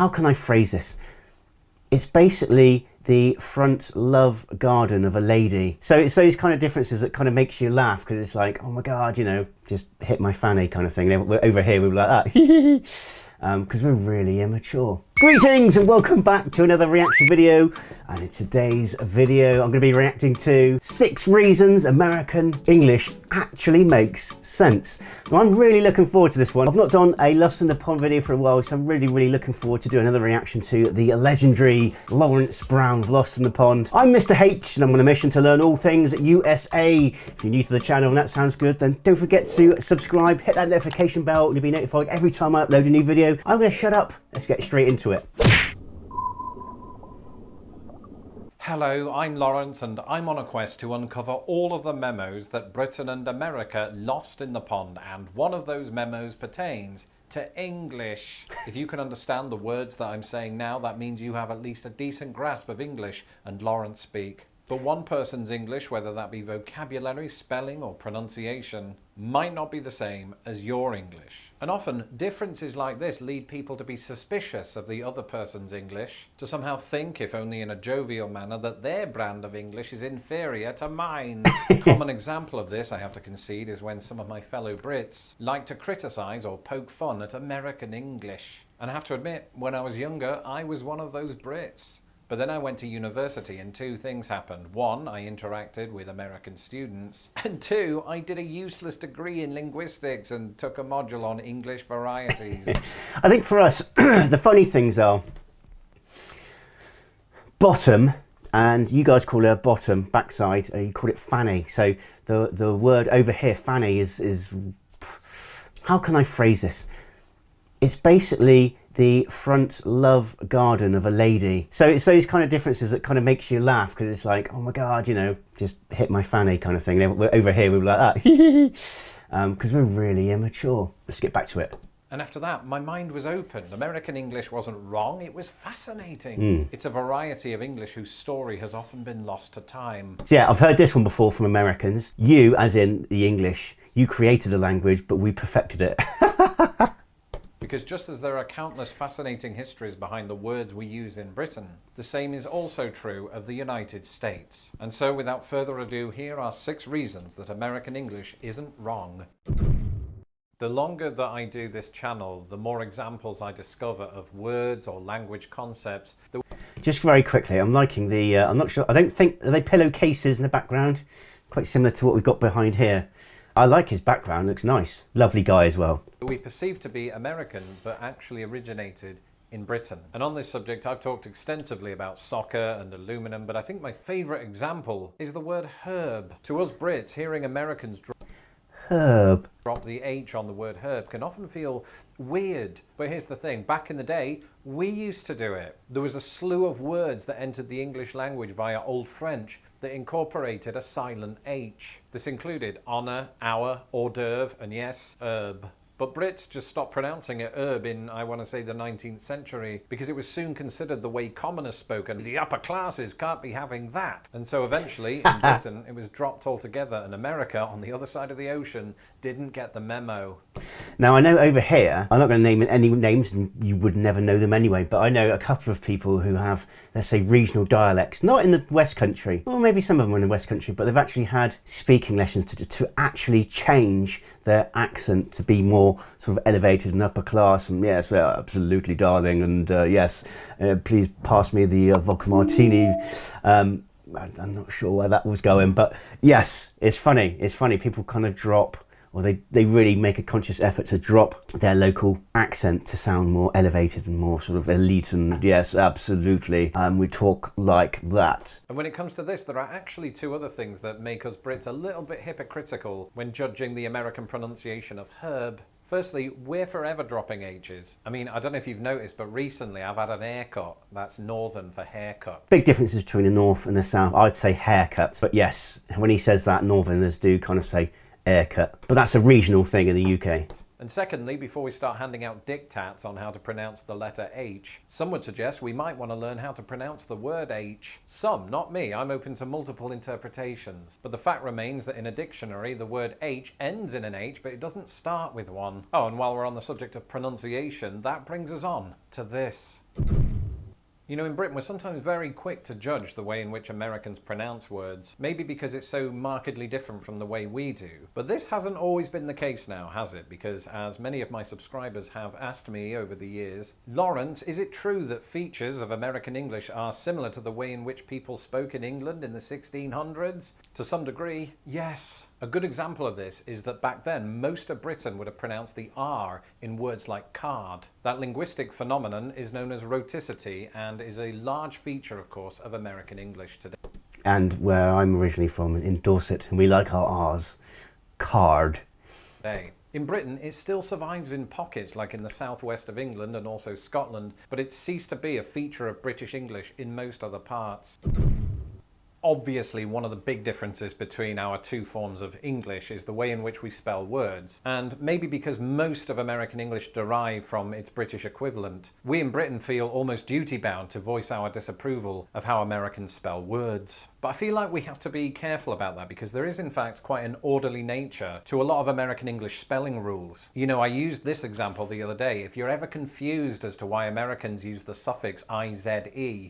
how can I phrase this? It's basically the front love garden of a lady. So it's those kind of differences that kind of makes you laugh because it's like, oh my God, you know, just hit my fanny kind of thing. Over here, we are like that. because um, we're really immature. Greetings and welcome back to another reaction video. And in today's video, I'm going to be reacting to six reasons American English actually makes sense. Now, I'm really looking forward to this one. I've not done a Lost in the Pond video for a while, so I'm really, really looking forward to doing another reaction to the legendary Laurence Brown Lost in the Pond. I'm Mr. H, and I'm on a mission to learn all things USA. If you're new to the channel and that sounds good, then don't forget to subscribe, hit that notification bell, and you'll be notified every time I upload a new video. I'm going to shut up. Let's get straight into it. Hello, I'm Laurence and I'm on a quest to uncover all of the memos that Britain and America lost in the pond and one of those memos pertains to English. if you can understand the words that I'm saying now, that means you have at least a decent grasp of English and Laurence speak. But one person's English, whether that be vocabulary, spelling or pronunciation, might not be the same as your English. And often, differences like this lead people to be suspicious of the other person's English, to somehow think, if only in a jovial manner, that their brand of English is inferior to mine. a common example of this, I have to concede, is when some of my fellow Brits like to criticise or poke fun at American English. And I have to admit, when I was younger, I was one of those Brits. But then I went to university and two things happened. One, I interacted with American students. And two, I did a useless degree in linguistics and took a module on English varieties. I think for us, the funny things are bottom, and you guys call her bottom, backside, uh, you call it fanny. So the, the word over here, fanny, is, is, how can I phrase this? It's basically the front love garden of a lady. So it's those kind of differences that kind of makes you laugh because it's like, oh my God, you know, just hit my fanny kind of thing. Over here, we are like that because um, we're really immature. Let's get back to it. And after that, my mind was open. American English wasn't wrong, it was fascinating. Mm. It's a variety of English whose story has often been lost to time. So yeah, I've heard this one before from Americans. You, as in the English, you created a language, but we perfected it. Because just as there are countless fascinating histories behind the words we use in Britain, the same is also true of the United States. And so without further ado, here are six reasons that American English isn't wrong. The longer that I do this channel, the more examples I discover of words or language concepts just very quickly, I'm liking the, uh, I'm not sure, I don't think, are they pillowcases in the background? Quite similar to what we've got behind here. I like his background, looks nice. Lovely guy as well. We perceive to be American, but actually originated in Britain. And on this subject, I've talked extensively about soccer and aluminum, but I think my favourite example is the word herb. To us Brits, hearing Americans herb. Drop the H on the word herb can often feel weird. But here's the thing, back in the day, we used to do it. There was a slew of words that entered the English language via Old French that incorporated a silent H. This included honour, hour, hors d'oeuvre, and yes, herb. But Brits just stopped pronouncing it herb in, I want to say, the 19th century because it was soon considered the way commoners spoke and the upper classes can't be having that. And so eventually, in Britain, it was dropped altogether and America, on the other side of the ocean, didn't get the memo. Now, I know over here, I'm not going to name any names and you would never know them anyway, but I know a couple of people who have, let's say, regional dialects, not in the West Country, or maybe some of them are in the West Country, but they've actually had speaking lessons to, to actually change their accent to be more sort of elevated and upper class. And yes, well, absolutely, darling. And uh, yes, uh, please pass me the uh, vodka martini. Um, I'm not sure where that was going, but yes, it's funny. It's funny. People kind of drop or they, they really make a conscious effort to drop their local accent to sound more elevated and more sort of elite. And yes, absolutely, um, we talk like that. And when it comes to this, there are actually two other things that make us Brits a little bit hypocritical when judging the American pronunciation of herb. Firstly, we're forever dropping H's. I mean, I don't know if you've noticed, but recently I've had an haircut. That's northern for haircut. Big differences between the north and the south. I'd say haircut, but yes, when he says that, northerners do kind of say haircut. But that's a regional thing in the UK. And secondly, before we start handing out diktats on how to pronounce the letter H, some would suggest we might want to learn how to pronounce the word H. Some, not me, I'm open to multiple interpretations. But the fact remains that in a dictionary, the word H ends in an H, but it doesn't start with one. Oh, and while we're on the subject of pronunciation, that brings us on to this. You know, in Britain, we're sometimes very quick to judge the way in which Americans pronounce words, maybe because it's so markedly different from the way we do. But this hasn't always been the case now, has it? Because as many of my subscribers have asked me over the years, Laurence, is it true that features of American English are similar to the way in which people spoke in England in the 1600s? To some degree, yes. A good example of this is that back then most of Britain would have pronounced the R in words like card. That linguistic phenomenon is known as rhoticity and is a large feature, of course, of American English today. And where I'm originally from, in Dorset, and we like our R's. Card. In Britain, it still survives in pockets like in the southwest of England and also Scotland, but it's ceased to be a feature of British English in most other parts obviously one of the big differences between our two forms of English is the way in which we spell words. And maybe because most of American English derive from its British equivalent, we in Britain feel almost duty bound to voice our disapproval of how Americans spell words. But I feel like we have to be careful about that because there is in fact quite an orderly nature to a lot of American English spelling rules. You know, I used this example the other day. If you're ever confused as to why Americans use the suffix IZE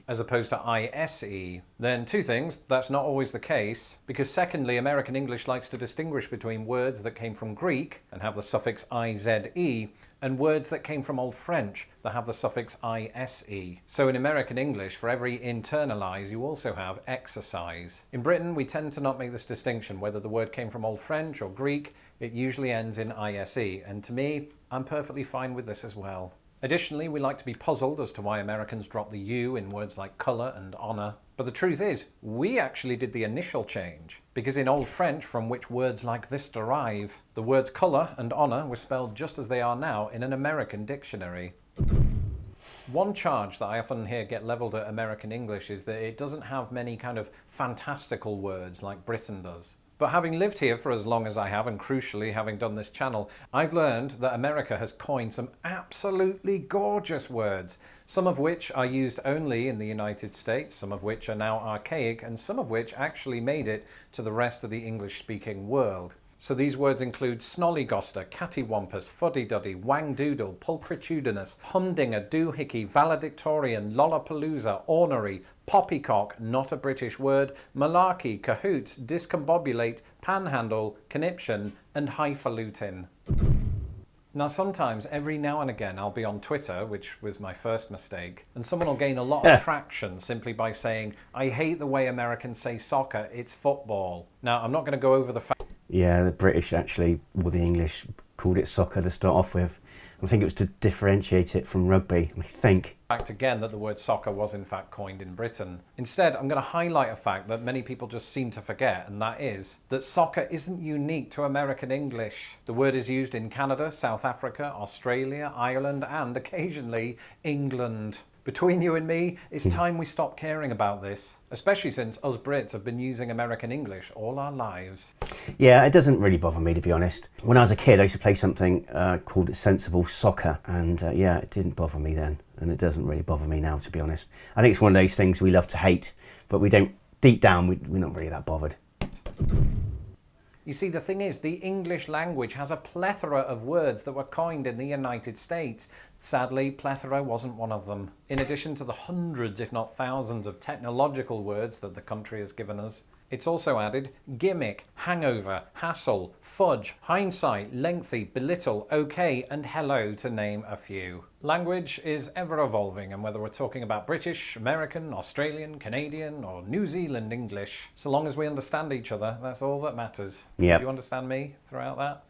as opposed to ISE, then two things, that's not always the case, because secondly, American English likes to distinguish between words that came from Greek and have the suffix IZE and words that came from Old French that have the suffix ise. So in American English, for every internalize, you also have exercise. In Britain, we tend to not make this distinction. Whether the word came from Old French or Greek, it usually ends in ise. And to me, I'm perfectly fine with this as well. Additionally, we like to be puzzled as to why Americans drop the U in words like colour and honour. But the truth is, we actually did the initial change, because in Old French, from which words like this derive, the words colour and honour were spelled just as they are now in an American dictionary. One charge that I often hear get levelled at American English is that it doesn't have many kind of fantastical words like Britain does. But having lived here for as long as I have, and crucially having done this channel, I've learned that America has coined some absolutely gorgeous words, some of which are used only in the United States, some of which are now archaic, and some of which actually made it to the rest of the English-speaking world. So these words include snollygoster, cattywampus, fuddy-duddy, wang-doodle, pulchritudinous, humdinger, doohickey, valedictorian, lollapalooza, ornery, poppycock, not a British word, malarkey, cahoots, discombobulate, panhandle, conniption, and highfalutin. Now, sometimes, every now and again, I'll be on Twitter, which was my first mistake, and someone will gain a lot of traction simply by saying, I hate the way Americans say soccer, it's football. Now, I'm not going to go over the fact yeah, the British actually, or the English, called it soccer to start off with. I think it was to differentiate it from rugby, I think. Fact again that the word soccer was in fact coined in Britain. Instead, I'm going to highlight a fact that many people just seem to forget, and that is that soccer isn't unique to American English. The word is used in Canada, South Africa, Australia, Ireland, and occasionally England. Between you and me, it's hmm. time we stop caring about this, especially since us Brits have been using American English all our lives. Yeah, it doesn't really bother me to be honest. When I was a kid, I used to play something uh, called sensible soccer, and uh, yeah, it didn't bother me then, and it doesn't really bother me now, to be honest. I think it's one of those things we love to hate, but we don't, deep down, we, we're not really that bothered. You see, the thing is, the English language has a plethora of words that were coined in the United States. Sadly, plethora wasn't one of them. In addition to the hundreds, if not thousands, of technological words that the country has given us, it's also added gimmick, hangover, hassle, fudge, hindsight, lengthy, belittle, okay, and hello, to name a few. Language is ever evolving, and whether we're talking about British, American, Australian, Canadian, or New Zealand English, so long as we understand each other, that's all that matters. Yeah. Do you understand me throughout that?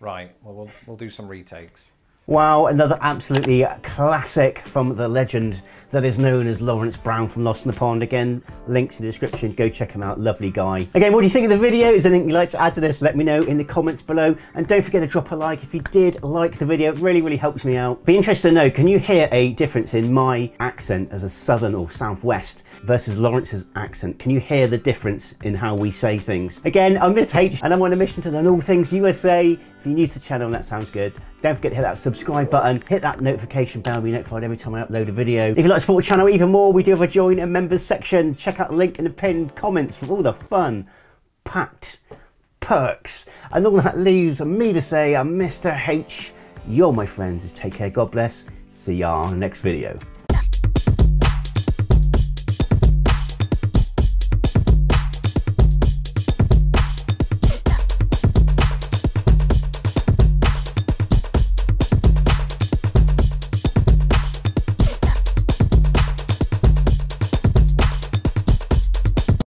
Right, well, we'll, we'll do some retakes. Wow, another absolutely classic from the legend that is known as Laurence Brown from Lost in the Pond. Again, links in the description. Go check him out. Lovely guy. Again, what do you think of the video? Is there anything you'd like to add to this? Let me know in the comments below. And don't forget to drop a like if you did like the video. It really, really helps me out. Be interested to know, can you hear a difference in my accent as a southern or southwest versus Laurence's accent? Can you hear the difference in how we say things? Again, I'm Mr. H and I'm on a mission to learn all things USA. If you're new to the channel and that sounds good, don't forget to hit that subscribe button, hit that notification bell be notified every time I upload a video. If you'd like to support the channel even more, we do have a join a members section. Check out the link in the pinned comments for all the fun, packed perks. And all that leaves me to say, uh, I'm Mr. H. You're my friends. Take care. God bless. See ya on the next video.